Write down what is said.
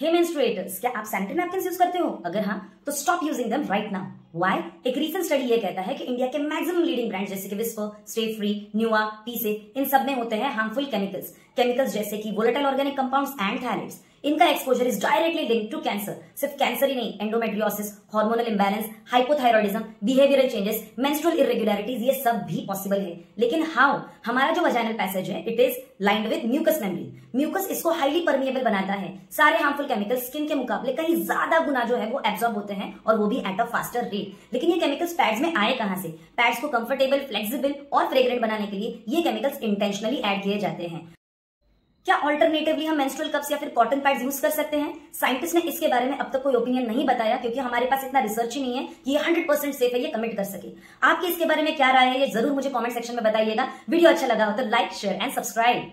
हे मेंस्ट्रुएटर्स क्या आप sanitary napkin use करते हो? अगर हाँ तो stop using them right now why एक रीसेंट स्टडी ये कहता है कि इंडिया के मैक्सिमम लीडिंग ब्रांड जैसे कि विस्पर स्टे फ्री न्यूआ पीसे इन सब में होते हैं हार्मफुल केमिकल्स केमिकल्स जैसे कि volatile organic compounds and phthalates इनका exposure is directly link to cancer सिर्फ़ कैंसर ही नहीं endometriosis hormonal imbalance hypothyroidism behavioural changes menstrual irregularities ये सब भी पॉसिबल है. लेकिन हाउ हमारा जो वजाइनल पैसेज है it is lined with mucus memory mucus इसको हाईली परमिएबल बनाता है. सारे हार्मफुल केमिकल्स स्किन के मुकाबले कहीं ज़्यादा गुना जो है वो एब्जॉर्ब होते हैं और वो भी एट अ फास्टर रेट लेकिन ये केमिकल्स पैड्स में आए कहाँ से? पैड्स को कंफर्टेबल फ्लेक्सिबल और फ्रेग्रेंट बनाने के लिए ये केमिकल्स इंटेंशनली एड किए जाते हैं. ऑल्टरनेटिवली हम मेंस्ट्रुअल कप्स या फिर कॉटन पैड्स यूज़ कर सकते हैं। साइंटिस्ट ने इसके बारे में अब तक कोई ओपिनियन नहीं बताया, क्योंकि हमारे पास इतना रिसर्च ही नहीं है कि ये हंड्रेड परसेंट सेफ़ है, ये कमिट कर सके। आपके इसके बारे में क्या राय है, ये ज़रूर मुझे कॉमेंट सेक्शन में बताइएगा। वीडियो अच्छा लगा हो तो लाइक शेयर एंड सब्सक्राइब